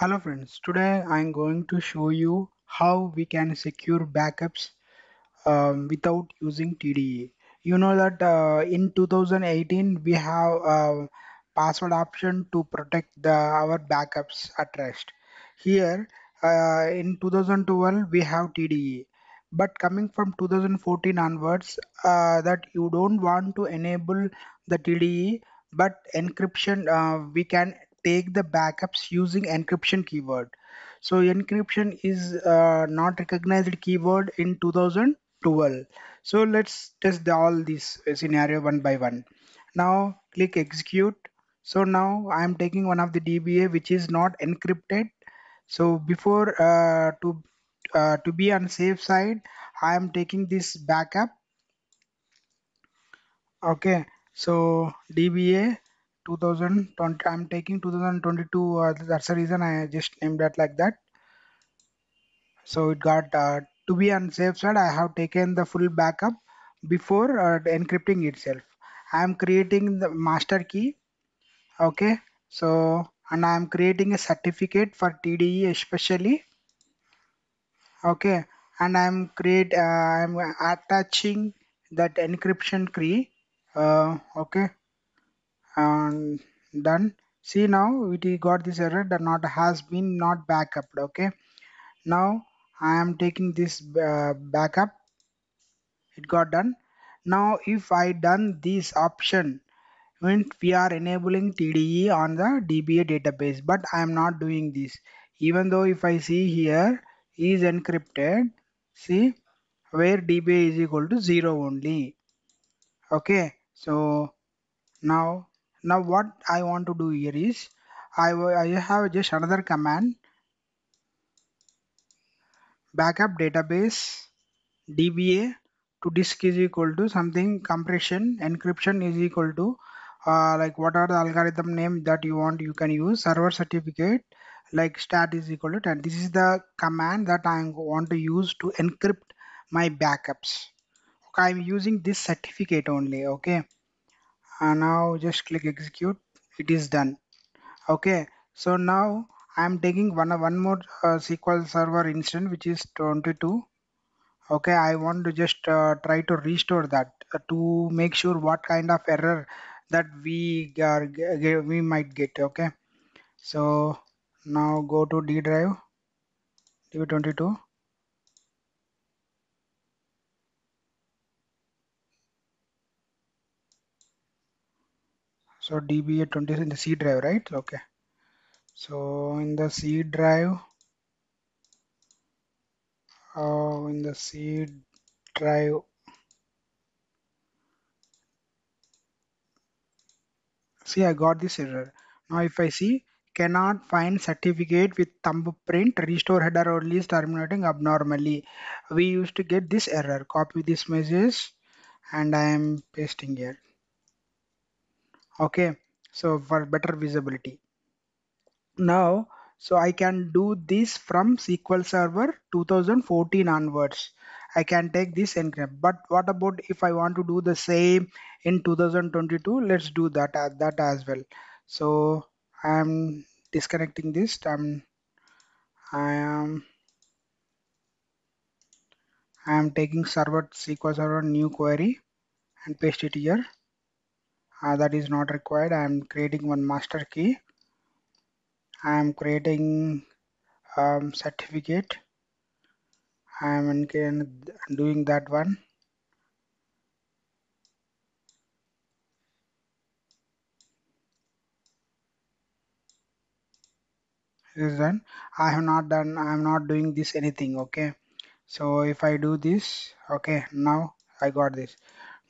Hello friends, today I'm going to show you how we can secure backups um, without using TDE. You know that uh, in 2018 we have a password option to protect the, our backups at rest. Here uh, in 2012 we have TDE but coming from 2014 onwards uh, that you don't want to enable the TDE but encryption uh, we can take the backups using encryption keyword. So encryption is uh, not recognized keyword in 2012 so let's test all this scenario one by one. Now click execute. So now i am taking one of the dba which is not encrypted. So before uh, to uh, to be on safe side i am taking this backup. Okay. So dba 2020 i'm taking 2022 uh, that's the reason i just named that like that. So it got uh, to be on safe side i have taken the full backup before uh, encrypting itself. I am creating the master key okay? So and i am creating a certificate for tde especially okay? And i'm create uh, i'm attaching that encryption key uh, okay and done. See now it got this error that not has been not backup okay? Now i am taking this uh, backup. It got done. Now if i done this option when we are enabling tde on the dba database but i am not doing this. Even though if i see here is encrypted see where dba is equal to 0 only. Okay so now now what i want to do here is i, I have just another command. Backup database dba to disk is equal to something compression encryption is equal to uh, like what are the algorithm name that you want you can use server certificate like stat is equal to 10 this is the command that i want to use to encrypt my backups. Okay i'm using this certificate only okay and now just click execute. It is done. Okay. So now i'm taking one one more uh, sql server instance which is 22 okay. I want to just uh, try to restore that uh, to make sure what kind of error that we are we might get. Okay. So now go to d drive. Db22 so dba20 in the c drive right? Okay. So in the c drive uh, in the c drive see I got this error. Now if I see cannot find certificate with thumbprint restore header only is terminating abnormally. We used to get this error. Copy this message and I am pasting here okay so for better visibility. Now so I can do this from SQL Server 2014 onwards. I can take this encrypt. But what about if I want to do the same in 2022 let's do that uh, that as well. So I am disconnecting this. I'm I am I am taking server SQL Server new query and paste it here that is not required. I am creating one master key. I am creating um, certificate. I am doing that one. Is done. I have not done I am not doing this anything okay? So if I do this okay now I got this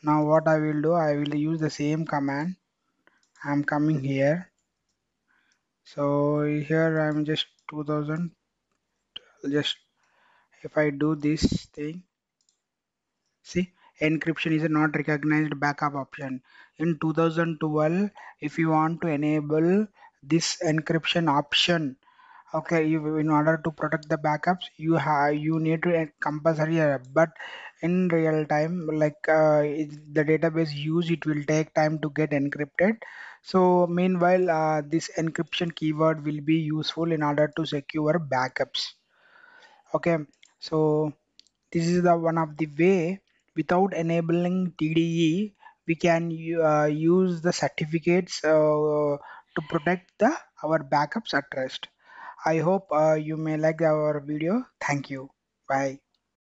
now what I will do I will use the same command. I'm coming here. So here I'm just 2000 just if I do this thing see encryption is not recognized backup option. In 2012 if you want to enable this encryption option okay in order to protect the backups you have you need to compulsory but in real time like uh, the database use it will take time to get encrypted. So meanwhile uh, this encryption keyword will be useful in order to secure backups. Okay so this is the one of the way. Without enabling TDE we can uh, use the certificates uh, to protect the our backups at rest I hope uh, you may like our video. Thank you. Bye